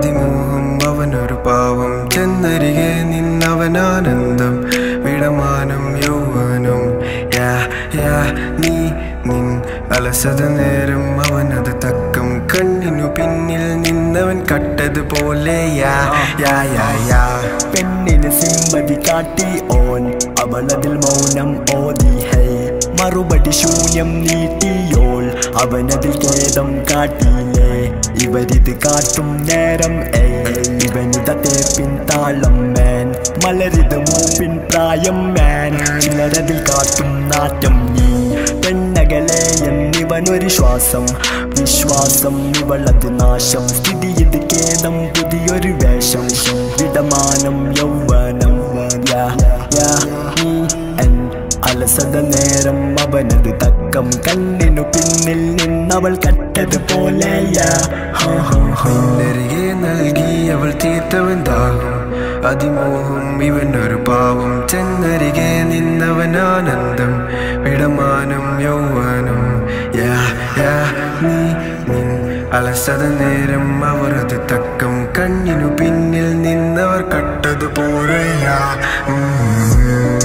അതിമോഹം അവനൊരു പാവം. ചെന്നരികെ നിന്നവനാനന്ദം. വിടമാനം യൗവനം. യാ യാ നീ നിൻ അലസത നേരം അവനത് തക്കം. കണ്ണിനു പിന്നിൽ നിന്നവൻ കട്ടതുപോലെ യാ യാ യാ യാ. പെണ്ണിന് സിമ്മതി കാട്ടി ഓൻ. അവളതിൽ മൗനം ഓതി ഹൈ. മറുപടി ശൂന്യം നീട്ടിയോൾ. അവനതിൽ ഖേദം കാട്ടി ഇവരിത് കാട്ടും നേരം ഇവനിതത്തെ ഇവനിത തേപ്പിൻ താളം മാൻ. മലരിത് മൂപ്പിൻ പ്രായം മേൻ. ചിലരതിൽ കാട്ടും നാറ്റം നീ പെണ്ണകലെ എന്നിവനൊരു ശ്വാസം. വിശ്വാസം ഇവളത് നാശം. സ്ഥിതി ഇത് ഖേദം പുതിയൊരു വേഷം. വിടമാനം യൗവനം. Yeah, yeah, yeah. അലസത നേരം അവനത് തക്കം. കണ്ണിനു പിന്നിൽ നിന്നവൾ കട്ടത് പോലെയാ. നൽകി അവൾ തീർത്തവൻ ദാഹം അതിമോഹം ഇവനൊരു പാവം. ചെന്നരികെ നിന്നവൻ ആനന്ദം. വിടമാനം യൗവനം യാ യാ നീ നിൻ അലസത നേരം അവർ തക്കം. കണ്ണിനു പിന്നിൽ നിന്നവർ കട്ടതുപോലെ യാ ഉം.